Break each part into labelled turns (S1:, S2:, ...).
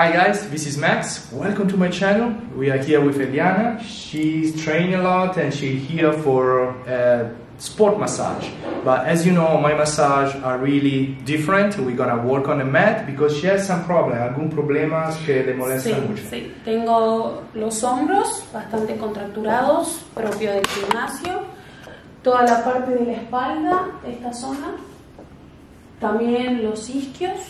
S1: Hi guys, this is Max. Welcome to my channel. We are here with Eliana. She's training a lot and she's here for uh, sport massage. But as you know, my massage are really different. We're gonna work on the mat because she has some problem, algún problema que le molesta
S2: Sí,
S1: mucho.
S2: sí. Tengo los hombros bastante contracturados, propio del gimnasio. Toda la parte de la espalda, esta zona. También los isquios,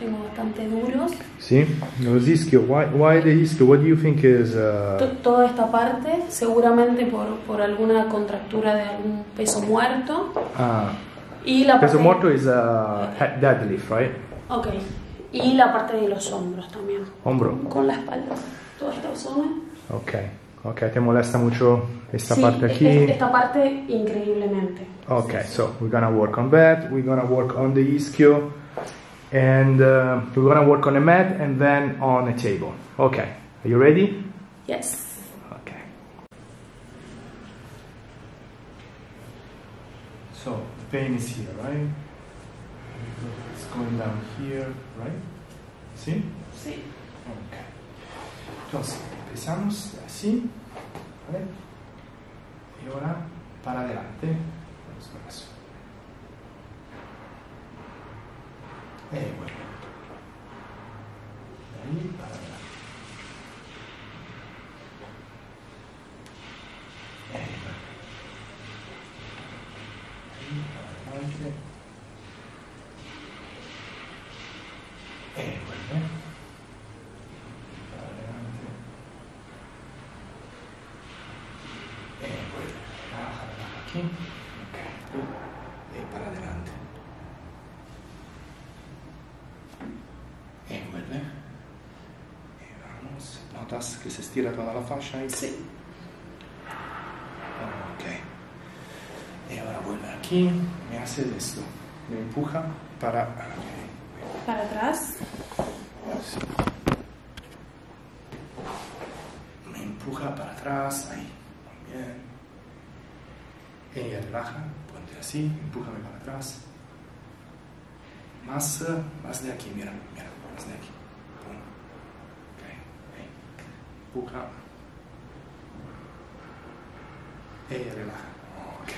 S2: tengo bastante duros.
S1: Sí, los ischios. Why, why the ischio? What do you think is? Uh...
S2: To- Toda esta parte, seguramente por, por alguna contractura de algún peso muerto.
S1: Ah,
S2: Y la
S1: peso
S2: parte,
S1: muerto is uh, deadlift, right?
S2: Ok. Y la parte de los hombros también.
S1: Hombro.
S2: Con la espalda. Toda esta zona.
S1: Ok, ok, te molesta mucho esta
S2: Sí,
S1: parte aquí.
S2: esta parte increíblemente.
S1: Okay, so we're gonna work on that. We're gonna work on the ischio, and uh, we're gonna work on a mat, and then on a table. Okay, are you ready?
S2: Yes.
S1: Okay. So the pain is here, right? It's going down here, right? See?
S2: Sí.
S1: Ok. Entonces, empezamos así, ¿vale? Y ahora para adelante, los brazos. Y. ¿Notas que se estira toda la fascia ahí?
S2: Sí.
S1: Ok. Y ahora vuelve aquí. Me hace esto. Me empuja para... ok.
S2: Para atrás.
S1: Sí. Me empuja para atrás, ahí. Muy bien. Ella relaja, ponte así, empújame para atrás. Más, más de aquí, mira, mira, más de aquí. Empuja. Ella relaja. Ok.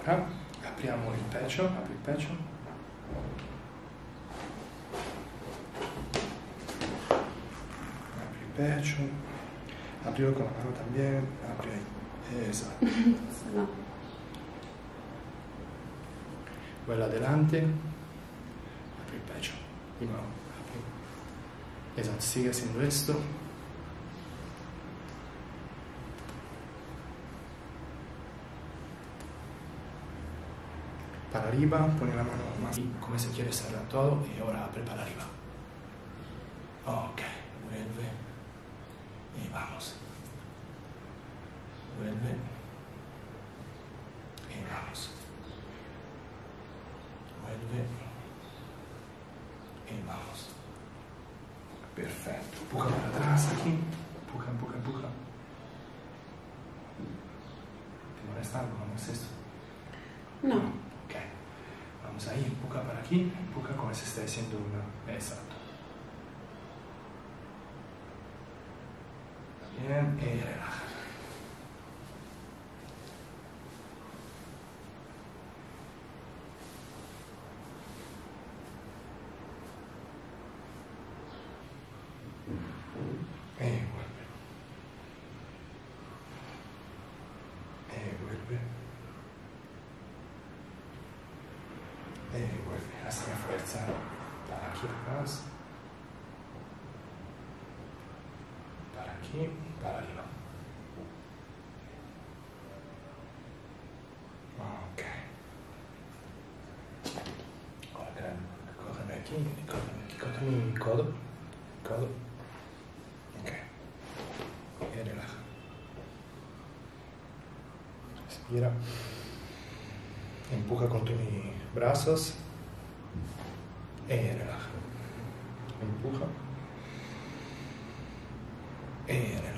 S1: Ora apriamo il pecho, apri il pecho. Apri il pecho. Aprilo con la mano también. Apri. Esatto.
S2: No.
S1: Vuela adelante. Apri il pecho. Di nuovo. Apri. Esatto, sigue haciendo esto. Para arriba, pone la mano como si quiere cerrar todo y ahora abre para arriba. Ok, Empurra para trás aqui. Empurra, empurra, empurra. ¿Te molesta algo? Vamos sexto?
S2: Não.
S1: Ok. Vamos aí, empuja para aqui. empuja como se estivesse haciendo uma. Exato. Bien. Eh, Aquí, para arriba. Ok. Ahora cógeme aquí, cógeme aquí, cógeme mi codo. Codo. Ok. Y relaja. Respira. Empuja con tus brazos. Y relaja. Empuja. And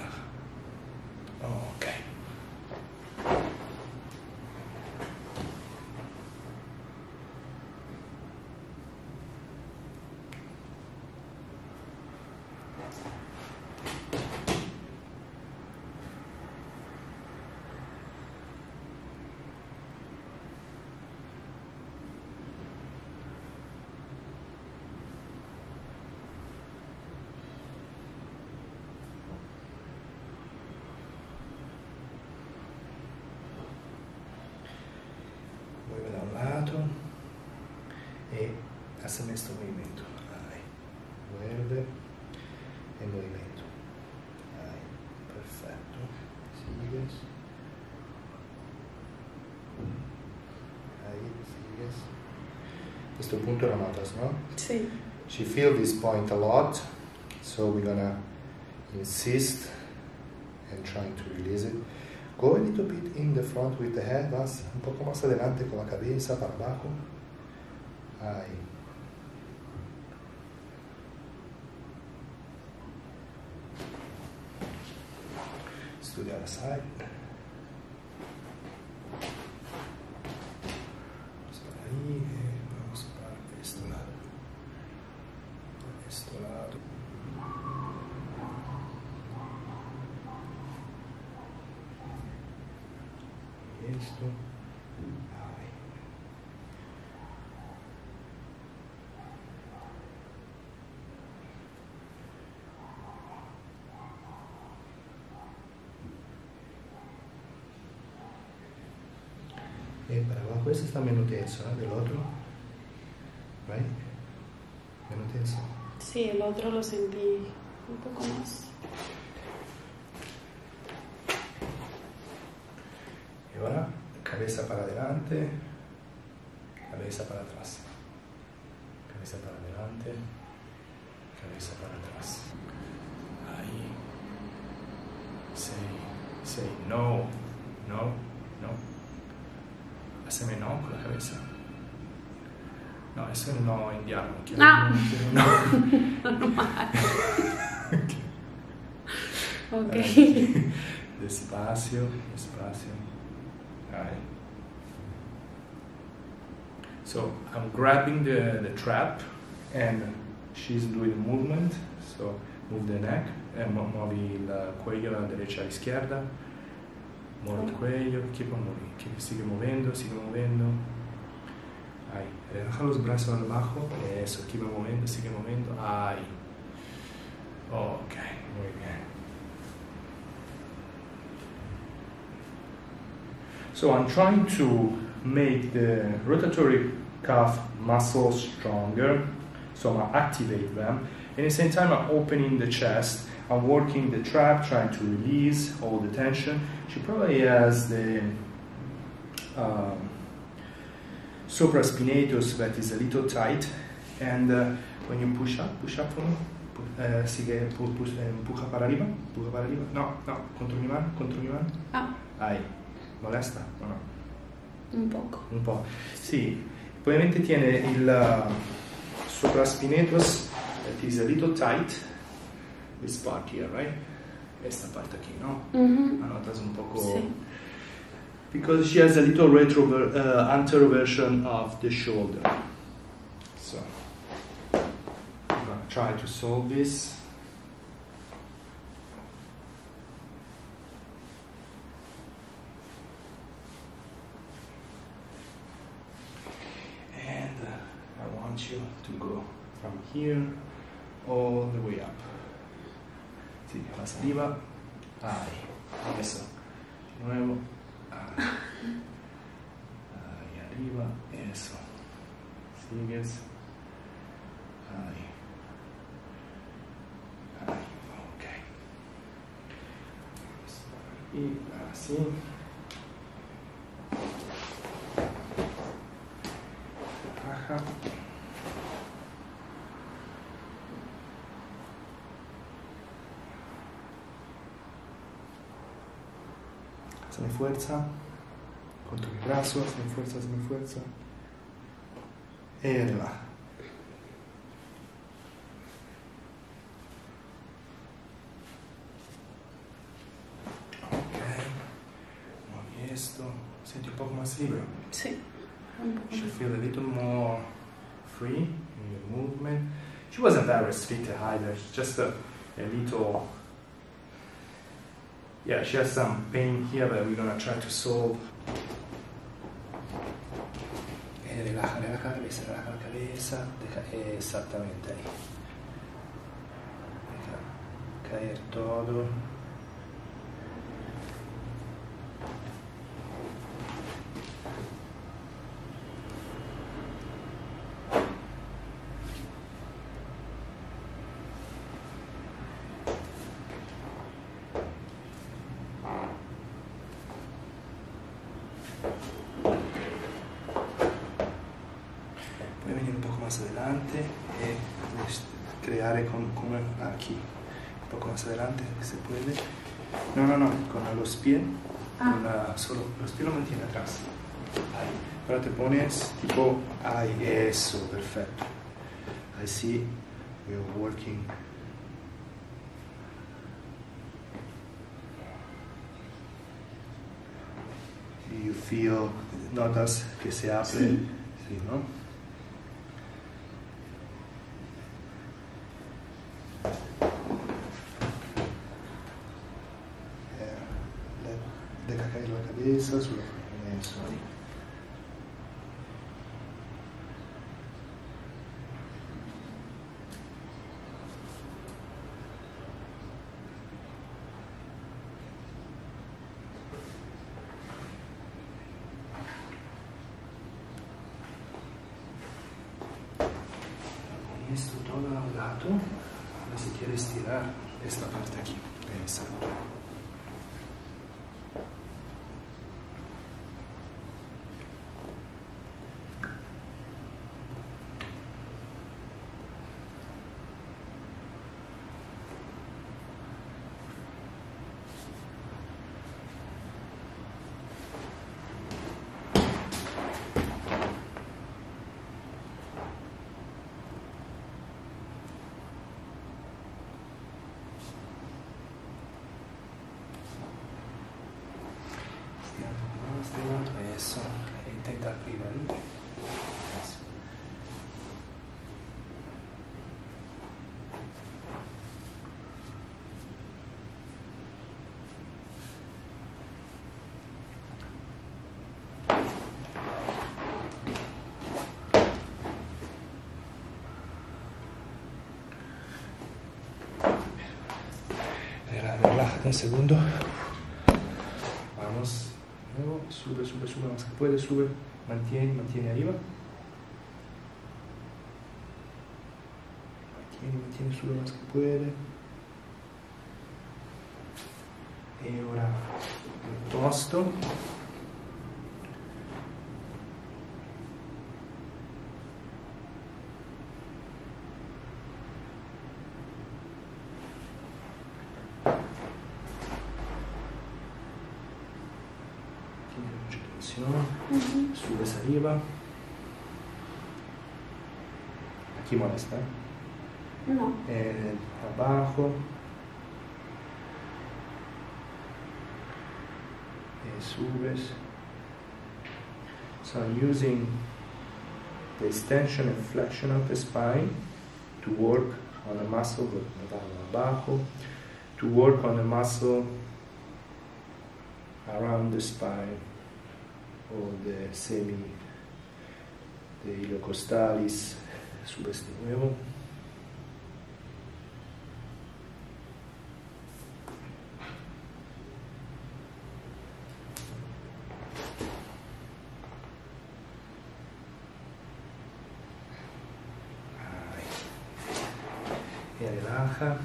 S1: hazme este movimiento. Ahí. Vuelve en movimiento. Ahí. Perfecto. Sigues. Ahí, sigues. Este punto lo notas, ¿no?
S2: Sí.
S1: She feels this point a lot, so we're gonna insist and trying to release it. Go a little bit in the front with the head, vas un poco más adelante con la cabeza para abajo. Ahí. 作りなさい。Eh, para abajo, este está menos tenso, ¿eh? Del otro. Right? Menos tenso.
S2: Sí, el otro lo sentí un poco más.
S1: Y ahora, cabeza para adelante, cabeza para atrás. Cabeza para adelante, cabeza para atrás. Ahí. Say, say no, no, no. Haceme no con la cabeza. No, eso es no indiano. Quiero
S2: Ah.
S1: no.
S2: Ok.
S1: Ahí. Despacio, despacio. Ahí. So I'm grabbing the, the trap and she's doing the movement. So move the neck and muovi il cuello da derecha a izquierda. Muove il cuello, keep on moving. Keep- sigue moviendo, sigue moviendo. Ahí. Los brazos abajo. Eso, keep on moviendo, sigue moviendo. Ahí. Ok, muy bien. So I'm trying to make the rotatory cuff muscles stronger. So gonna activate them. And at the same time, I'm opening the chest. I'm working the trap, trying to release all the tension. She probably has the um, supraspinatus that is a little tight. And uh, when you push up, push up for me. Eh, sigue, pu- pu- eh, empuja para arriba, empuja para arriba. No, no, contra mi mano, contra mi mano.
S2: Ah,
S1: Ahí. ¿Molesta o no?
S2: un poco.
S1: Un po'. Sì, ovviamente tiene il uh, supraspinatus that is a little tight. This part here, right? Questa parte qui, no? La notas un poco...
S2: Sí.
S1: Because she has a little retro uh, anteroversion of the shoulder. So, I'm gonna try to solve this. And uh, I want you to go from here all the way up. Sí, más arriba. Ahí. Eso. Nuevo. Ahí. Arriba. Eso. Sigues. Ahí. Y así. Baja. Hazme fuerza. Con tu brazo, hazme fuerza, hazme fuerza. Ok. Muovi esto. Senti un poco más libre.
S2: Sí.
S1: She feel a little more free in the movement. She wasn't very restricted either. Just a, a little. Yeah, she has some pain here that we're gonna try to solve. E relaja, relaja la cabeza, relaja la cabeza. Deja eh, exactamente ahí. Deja caer todo. Con, come aquí. Un poco más adelante, se puede. No, no, no, con los pies.
S2: Ah.
S1: Con la- solo los pies lo mantiene atrás. Ahí. Ahora te pones tipo ahí, eso, perfecto. Así, we're working. You feel, notas que se abre,
S2: Sí.
S1: sí, ¿no? Eh, le- deja caer la cabeza sulla eso ahí. Con esto todo a un lado, ahora si quiere estirar esta parte aquí. Estira un poco más de lado, eso. E intenta arriba ahí. Eso. Rela- Relájate un segundo. Vamos. Luego, sube, sube, sube más que puede, sube. Mantiene, mantiene arriba. Mantiene, mantiene, sube más que puede. E ora tosto. Aquí molesta.
S2: No.
S1: Eh, abajo. Eh, subes. So I'm using the extension and flexion of the spine to work on a muscle, abajo, to work on a muscle around the spine or the semi, the iliocostalis, subes de nuevo. Ahí. Relaja.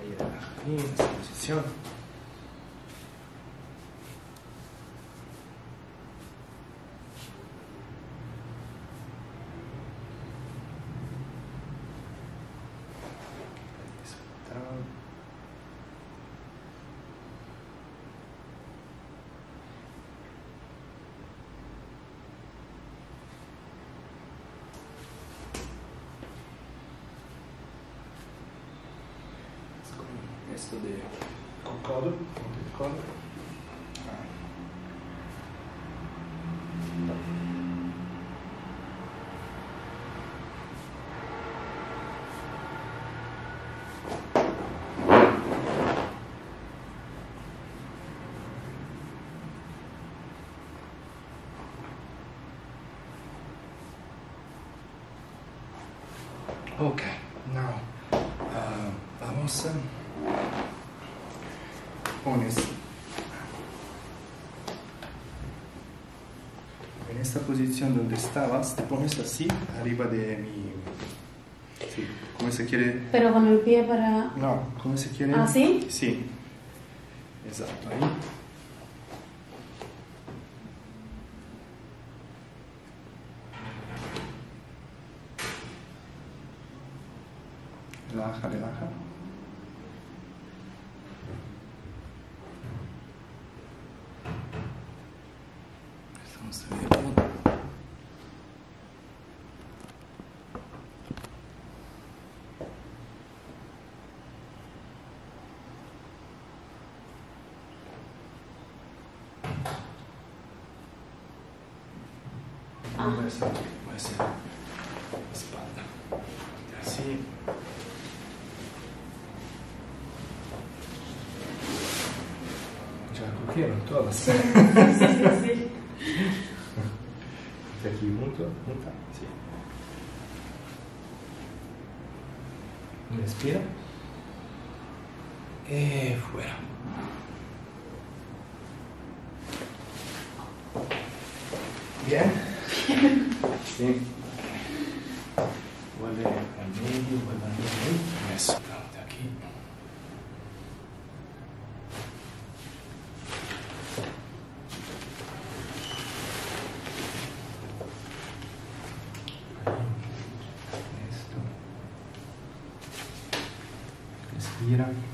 S1: Ahí relaja. Y en esta posición. Soltar. con esto de con codo, con el codo. Ah. Okay, now uh, vamos a pones en esta posición donde estabas, te pones así arriba de mi. Sí, como se quiere.
S2: Pero con el pie para.
S1: No, como se quiere.
S2: ¿Ah, sí?
S1: Sí, exacto, ahí. Relaja, relaja. Estamos bien.
S2: Ah.
S1: Puede ser, puede ser espalda. Así. Ya cogieron todas.
S2: Sí, sí, sí,
S1: aquí junto, junta, sí. Respira. Y fuera. Bien. Sí. Vuelve al medio, vuelve al medio. Eso. De aquí. Esto. Respira.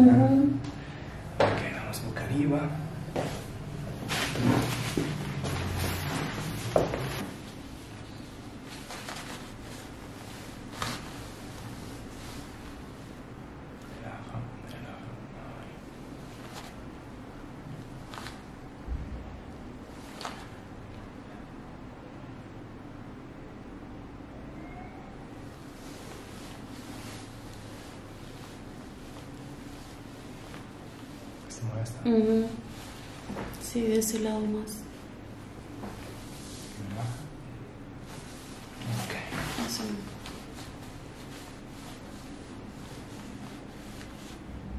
S1: mucha conclusión. ¿eh?
S2: Ujú.
S1: Ok, damos boca arriba. Relaja, relaja.
S2: Ujú. Sí, de ese lado más.
S1: Relaja. Ok.
S2: Eso.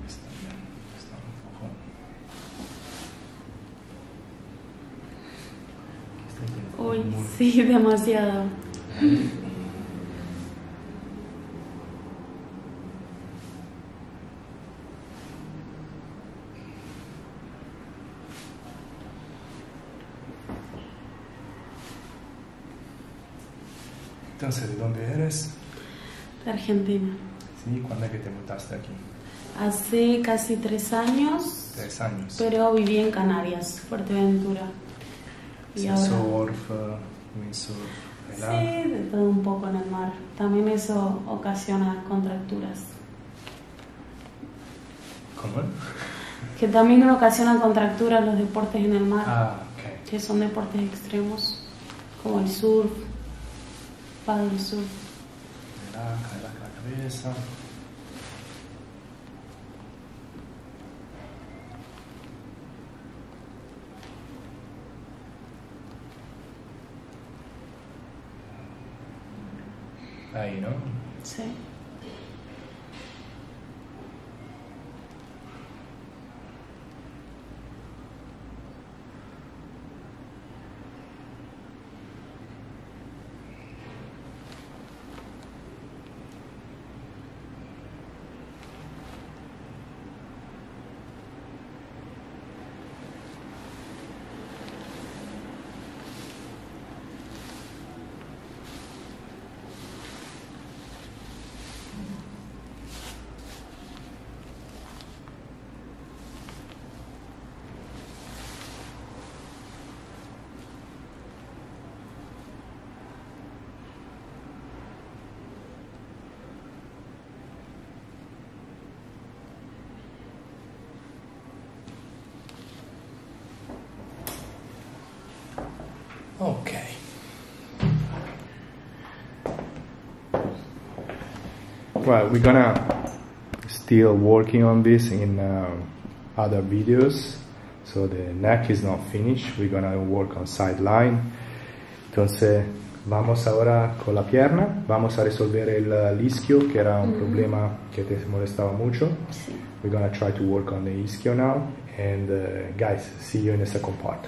S1: Está bien, está un poco. Está bien.
S2: Uy,
S1: Muy-
S2: sí, demasiado.
S1: Entonces, ¿de dónde eres?
S2: De Argentina.
S1: Sí, ¿cuándo es que te mudaste aquí?
S2: Hace casi tres años,
S1: Tres años.
S2: pero viví en Canarias, Fuerteventura. Y
S1: Sí,
S2: ahora.
S1: surf, windsurf.
S2: Sí, de todo un poco en el mar. También eso ocasiona contracturas.
S1: ¿Cómo?
S2: Que también ocasiona contracturas los deportes en el mar,
S1: Ah, ok.
S2: que son deportes extremos, como el surf, surf.
S1: Relaja, relaja la cabeza. Ahí, ¿no?
S2: Sí.
S1: Well, we're gonna still working on this in uh, other videos. So the neck is not finished. We're gonna work on sideline. Entonces vamos ahora con la pierna. Vamos a resolver el ischio, que era un problema que te molestaba mucho.
S2: Sí.
S1: We're gonna try to work on the ischio now. And uh, guys, see you in the second part.